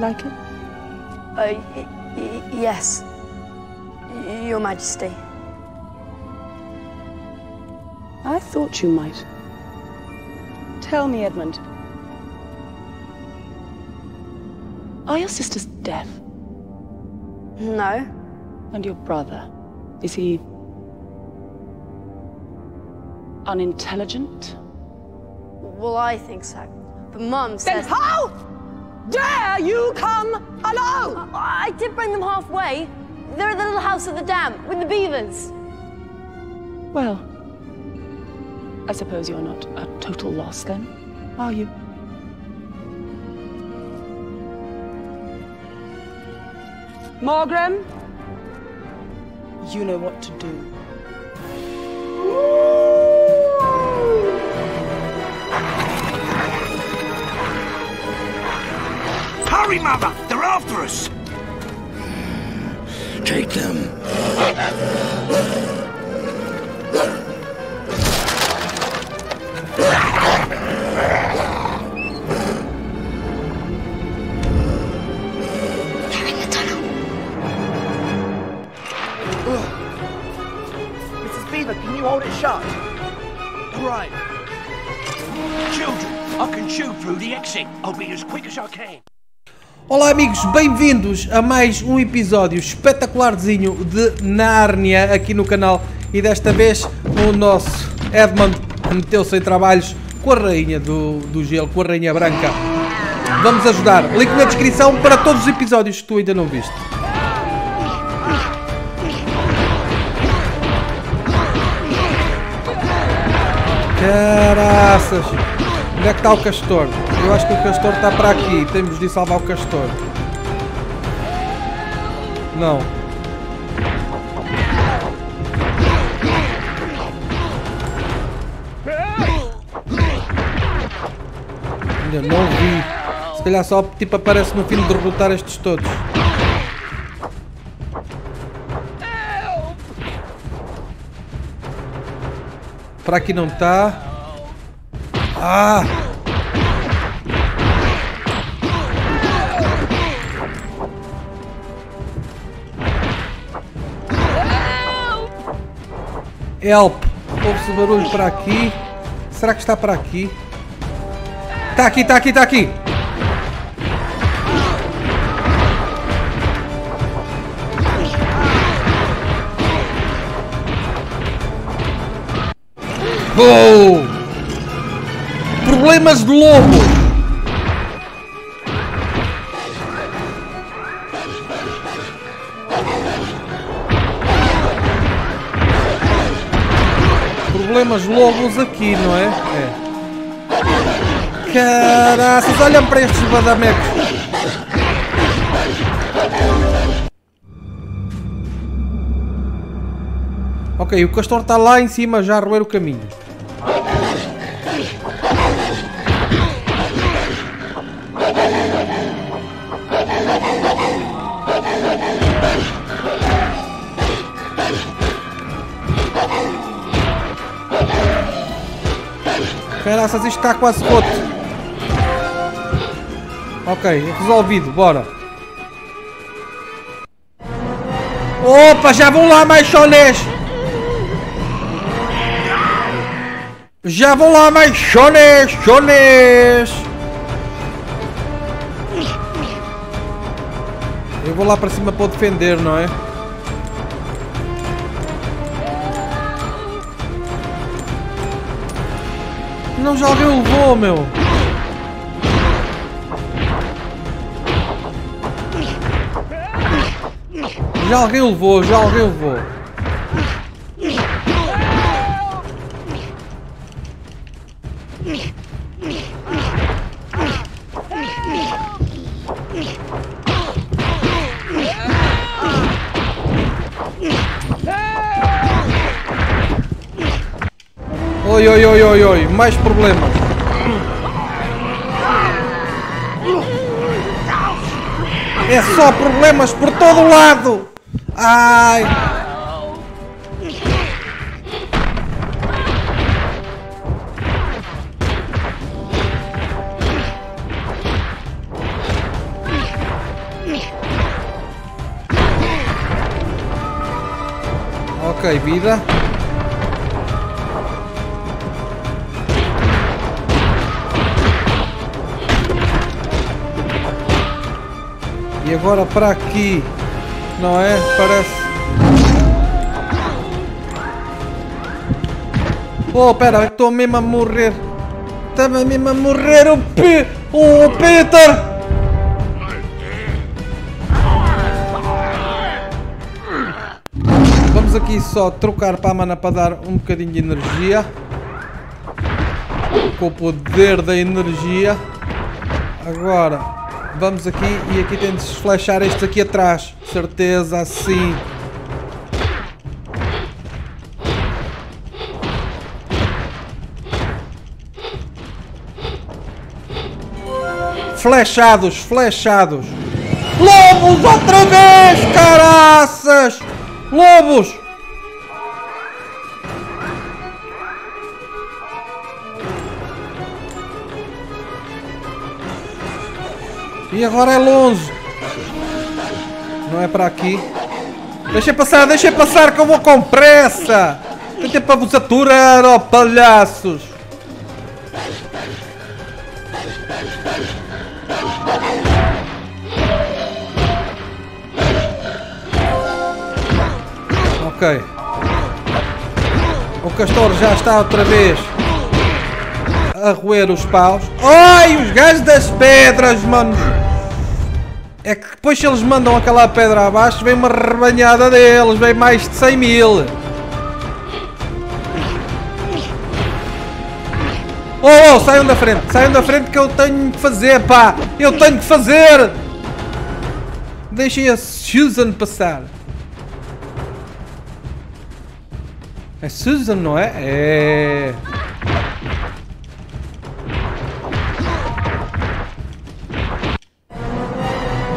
like it? Uh, yes, Your Majesty. I thought you might. Tell me, Edmund. Are your sisters deaf? No. And your brother? Is he unintelligent? Well, I think so. But Mum says... Then how dare you come alone? I, I did bring them halfway. They're at the little house at the dam with the beavers. Well, I suppose you're not a total loss then, are you? Morgrem, you know what to do. Hurry, Mother! They're after us! Take them. They're in the tunnel. Mrs. Beaver, can you hold it shut? Right. Children, I can shoot through the exit. I'll be as quick as I can. Olá amigos, bem-vindos a mais um episódio espetacularzinho de Nárnia aqui no canal e desta vez o nosso Edmund meteu-se em trabalhos com a rainha do, do gelo, com a rainha branca. Vamos ajudar. Link na descrição para todos os episódios que tu ainda não viste. Caraças! Onde é que está o castor? Eu acho que o castor está para aqui. Temos de salvar o castor. Não. Ainda não vi. Se calhar só tipo aparece no fim de derrotar estes todos. Para aqui não está. Ah! Help! Ouve-se barulho para aqui. Será que está para aqui? Está aqui, está aqui, está aqui! Oh! Problemas de lobo! Problemas lobos aqui, não é? É. Caraças, olhem para estes badamecos! Ok, o castor está lá em cima já a roer o caminho. Caraças, isto está quase roto. Ok, resolvido, bora. Opa, já vão lá mais chonés. Já vão lá mais chonés, chonés. Eu vou lá para cima para defender, não é? Não, alguém o levou, meu. Já alguém o levou, já alguém o levou. Oi, oi, oi, oi, oi, mais problemas. É só problemas por todo lado. Ai. Ok, vida. E agora para aqui, não é? Parece. Oh, pera, estou mesmo a morrer. Estava mesmo a morrer o P. O Peter! Vamos aqui só trocar para a mana para dar um bocadinho de energia. Com o poder da energia. Agora, vamos aqui e aqui temos de flechar este aqui atrás. Certeza, assim. Flechados, flechados. Lobos outra vez, caraças! Lobos! E agora é longe. Não é para aqui. Deixa passar, deixa passar que eu vou com pressa. Tem tempo para vos aturar, ó palhaços. Ok. O castor já está outra vez a roer os paus. Ai, os gajos das pedras, mano. É que depois se eles mandam aquela pedra abaixo, vem uma rebanhada deles, vem mais de 100 mil. Oh, oh, saiam da frente, saiam da frente que eu tenho que fazer, pá. Eu tenho que fazer. Deixem a Susan passar. É Susan, não é? É.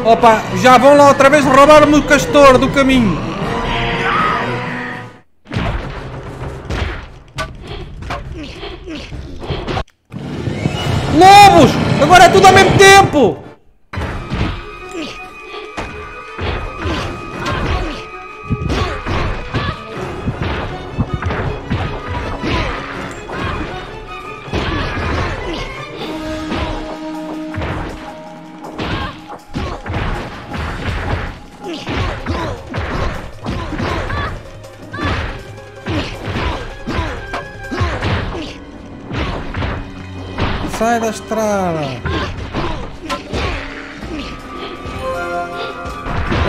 Opa, já vão lá outra vez roubar-me o castor do caminho. Lobos! Agora é tudo ao mesmo tempo! Sai da estrada!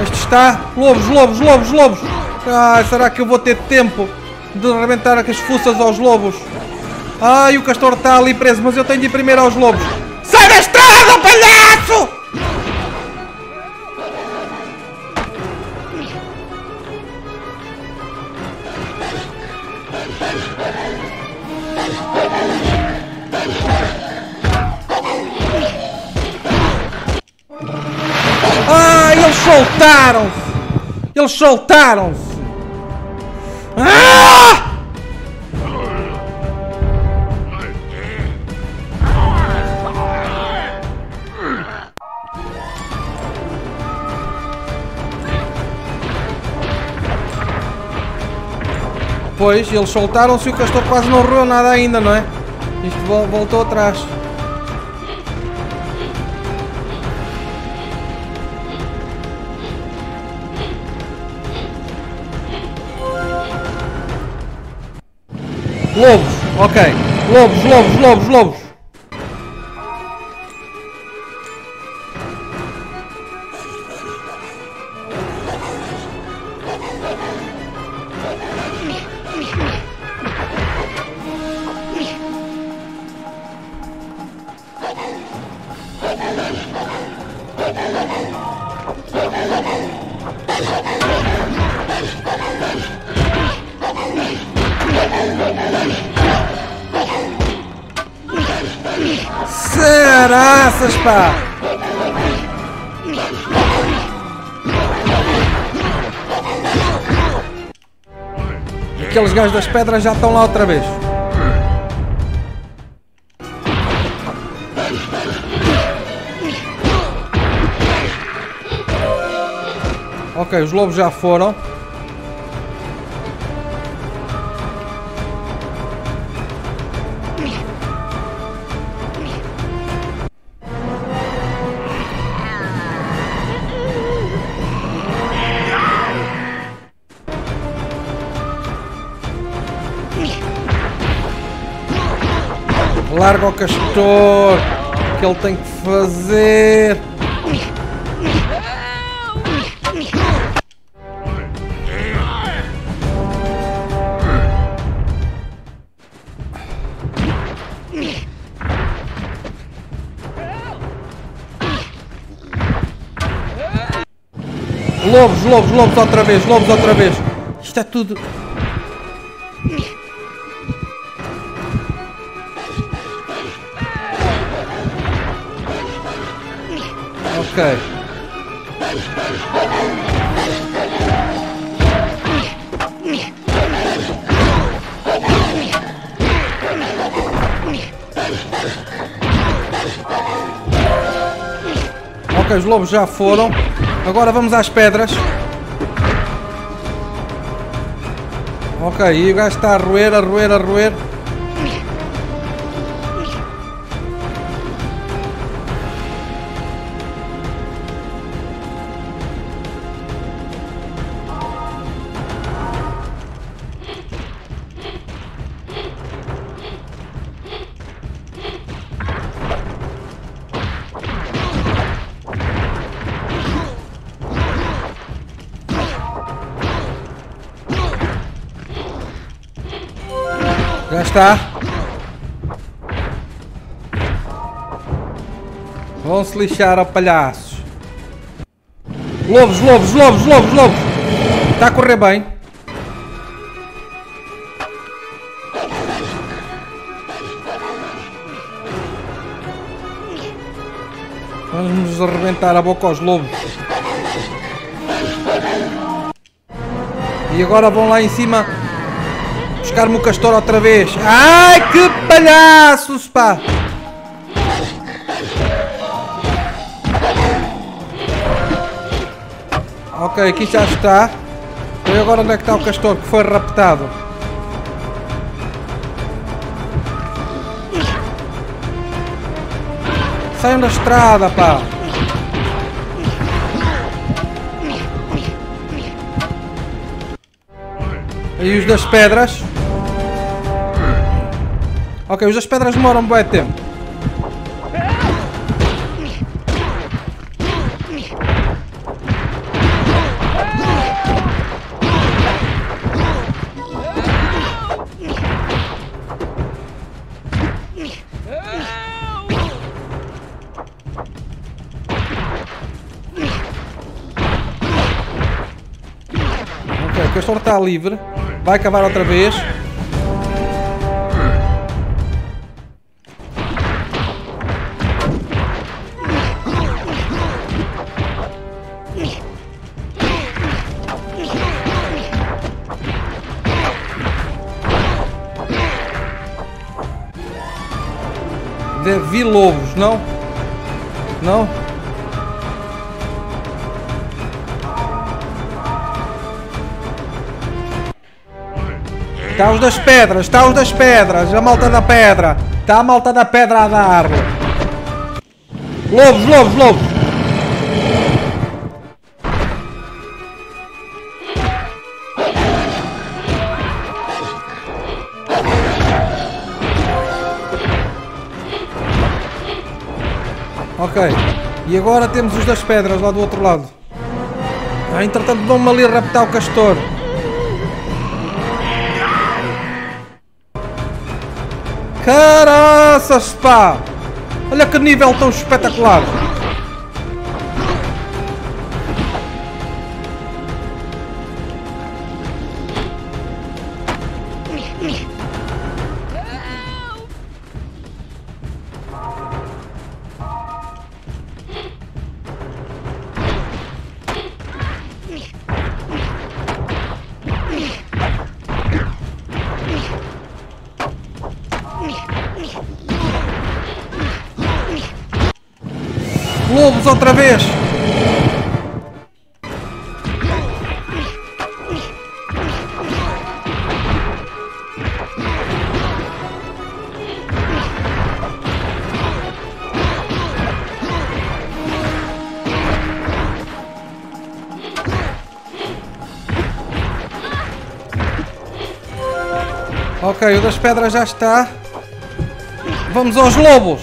Este está! Lobos, lobos, lobos, lobos! Ai, será que eu vou ter tempo de arrebentar as fuças aos lobos? Ai, o castor está ali preso, mas eu tenho de ir primeiro aos lobos! Sai da estrada, palhaço! Soltaram-se! Eles soltaram-se! Ah! Pois, eles soltaram-se e o castor quase não roeu nada ainda, não é? Isto vol- voltou atrás. Lobos, ok. Lobos, lobos, lobos, lobos. Aqueles gajos das pedras já estão lá outra vez. Ok, os lobos já foram. Larga o castor. O que ele tem que fazer. Lobos, lobos, lobos outra vez, lobos outra vez. Isto é tudo. Ok. Ok, os lobos já foram. Agora vamos às pedras. Ok, e o gajo está a roer, a roer, a roer. Está. Vão se lixar ao palhaços. Lobos, lobos, lobos, lobos, lobos. Está a correr bem. Vamos arrebentar a boca aos lobos. E agora vão lá em cima buscar-me o castor outra vez. Ai, que palhaços, pá! Ok, aqui já está. E agora onde é que está o castor que foi raptado? Saiam da estrada, pá! E os das pedras? Ok, os das pedras demoram um bom tempo. Ok, o castor está livre. Vai cavar outra vez. Vi lobos, não? Não? Está os das pedras, está os das pedras, a malta da pedra. Está a malta da pedra a dar. Lobos, lobos, lobos. Ok. E agora temos os das pedras lá do outro lado. Ah, entretanto vão-me ali raptar o castor. Caraças, pá! Olha que nível tão espetacular! Ok, o das pedras já está. Vamos aos lobos!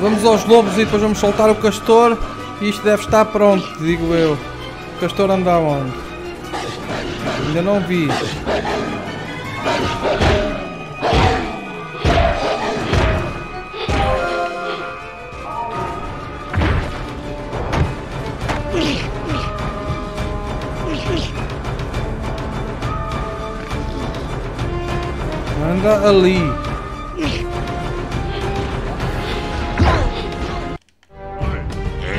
Vamos aos lobos e depois vamos soltar o castor. E isto deve estar pronto, digo eu. O castor anda onde? Ainda não vi. Anda ali.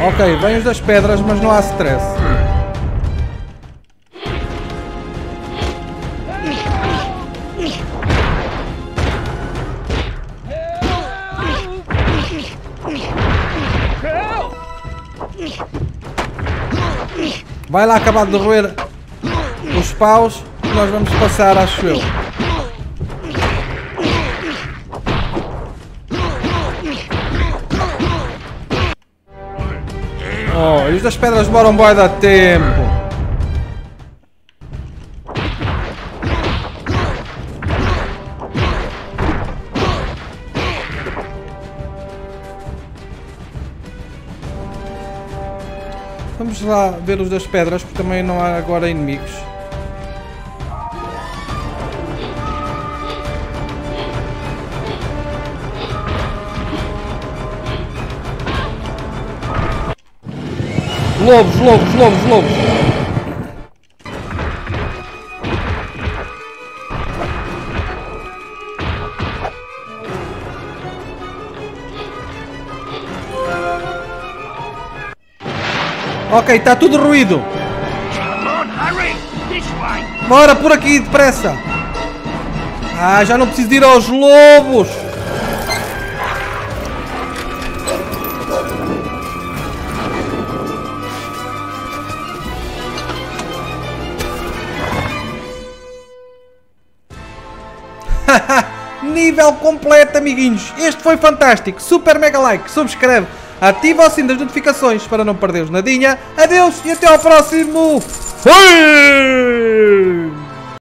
Ok, vem os das pedras, mas não há stress. Vai lá acabar de roer os paus que nós vamos passar, acho eu. Oh, os das pedras demoram boi da tempo. Vamos lá ver os das pedras, porque também não há agora inimigos. Lobos, lobos, lobos, lobos. Ok, está tudo ruído. Bora por aqui, depressa. Ah, já não preciso ir aos lobos. Nível completo, amiguinhos. Este foi fantástico. Super mega like. Subscreve. Ativa o sino das notificações para não perderes nadinha. Adeus e até ao próximo. Fui!